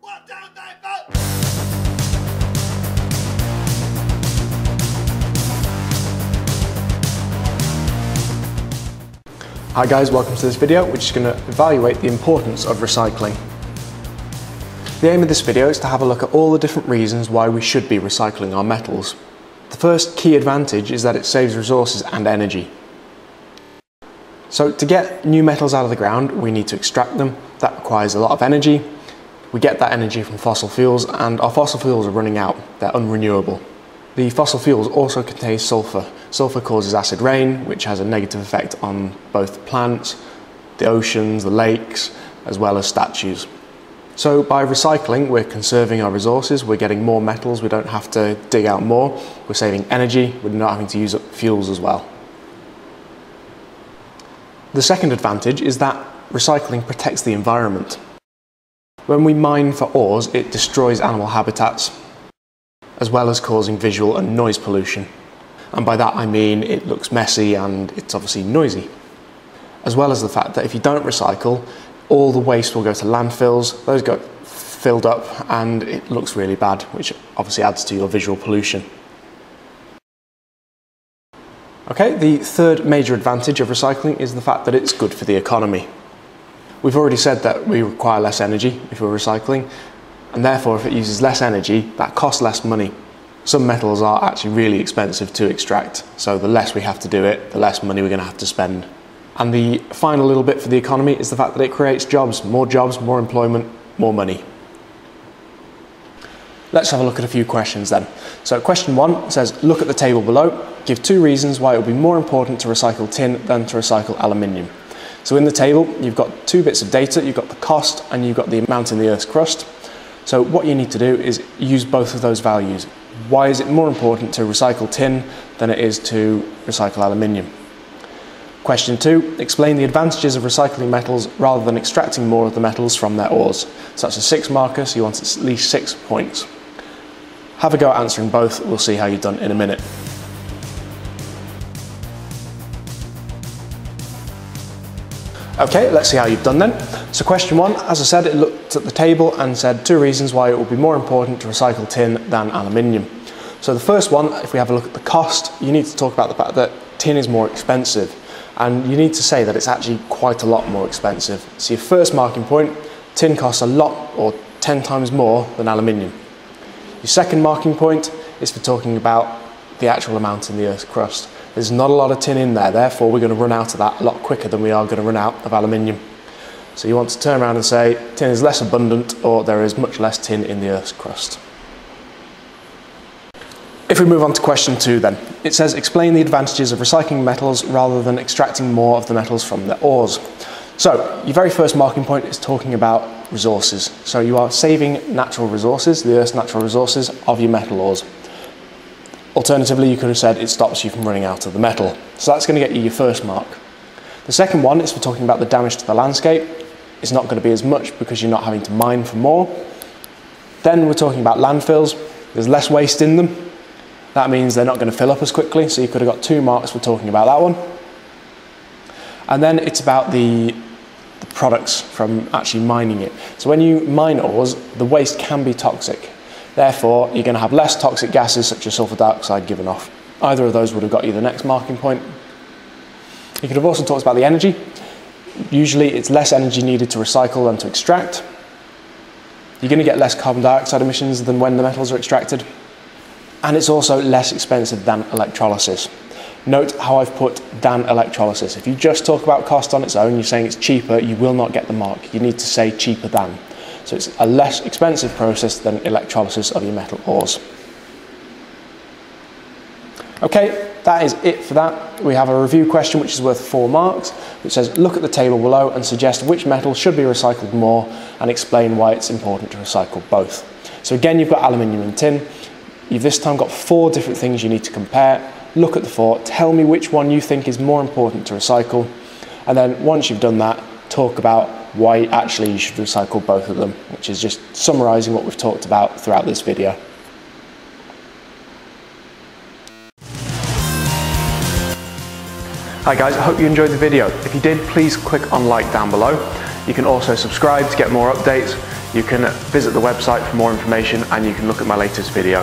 One, four. Hi guys, welcome to this video which is going to evaluate the importance of recycling. The aim of this video is to have a look at all the different reasons why we should be recycling our metals. The first key advantage is that it saves resources and energy. So to get new metals out of the ground we need to extract them, that requires a lot of energy. We get that energy from fossil fuels and our fossil fuels are running out, they're unrenewable. The fossil fuels also contain sulfur. Sulfur causes acid rain, which has a negative effect on both plants, the oceans, the lakes, as well as statues. So by recycling, we're conserving our resources, we're getting more metals, we don't have to dig out more, we're saving energy, we're not having to use up fuels as well. The second advantage is that recycling protects the environment. When we mine for ores, it destroys animal habitats, as well as causing visual and noise pollution. And by that I mean it looks messy and it's obviously noisy. As well as the fact that if you don't recycle, all the waste will go to landfills, those get filled up and it looks really bad, which obviously adds to your visual pollution. Okay, the third major advantage of recycling is the fact that it's good for the economy. We've already said that we require less energy if we're recycling, and therefore if it uses less energy, that costs less money. Some metals are actually really expensive to extract, so the less we have to do it, the less money we're going to have to spend. And the final little bit for the economy is the fact that it creates jobs, more jobs, more employment, more money. Let's have a look at a few questions then. So question one says, look at the table below, give two reasons why it would be more important to recycle tin than to recycle aluminium. So in the table, you've got two bits of data, you've got the cost and you've got the amount in the Earth's crust. So what you need to do is use both of those values. Why is it more important to recycle tin than it is to recycle aluminium? Question two, explain the advantages of recycling metals rather than extracting more of the metals from their ores. So that's a six marker, so you want at least six points. Have a go at answering both, we'll see how you've done in a minute. Okay, let's see how you've done then. So question one, as I said, it looked at the table and said two reasons why it would be more important to recycle tin than aluminium. So the first one, if we have a look at the cost, you need to talk about the fact that tin is more expensive. And you need to say that it's actually quite a lot more expensive. So your first marking point, tin costs a lot or 10 times more than aluminium. Your second marking point is for talking about the actual amount in the Earth's crust. There's not a lot of tin in there, therefore we're going to run out of that a lot quicker than we are going to run out of aluminium. So you want to turn around and say tin is less abundant or there is much less tin in the Earth's crust. If we move on to question two then, it says explain the advantages of recycling metals rather than extracting more of the metals from the ores. So your very first marking point is talking about resources. So you are saving natural resources, the Earth's natural resources of your metal ores. Alternatively, you could have said it stops you from running out of the metal. So that's going to get you your first mark. The second one is for talking about the damage to the landscape. It's not going to be as much because you're not having to mine for more. Then we're talking about landfills. There's less waste in them. That means they're not going to fill up as quickly. So you could have got two marks for talking about that one. And then it's about the, the products from actually mining it. So when you mine ores, the waste can be toxic. Therefore, you're going to have less toxic gases such as sulfur dioxide given off. Either of those would have got you the next marking point. You could have also talked about the energy. Usually it's less energy needed to recycle than to extract. You're going to get less carbon dioxide emissions than when the metals are extracted. And it's also less expensive than electrolysis. Note how I've put than electrolysis. If you just talk about cost on its own, you're saying it's cheaper, you will not get the mark. You need to say cheaper than. So it's a less expensive process than electrolysis of your metal ores. Okay, that is it for that. We have a review question which is worth four marks, which says look at the table below and suggest which metal should be recycled more and explain why it's important to recycle both. So again, you've got aluminium and tin. You've this time got four different things you need to compare. Look at the four, tell me which one you think is more important to recycle. And then once you've done that, talk about why actually you should recycle both of them, which is just summarizing what we've talked about throughout this video. Hi guys, I hope you enjoyed the video. If you did, please click on like down below. You can also subscribe to get more updates. You can visit the website for more information and you can look at my latest video.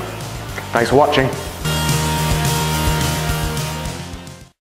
Thanks for watching.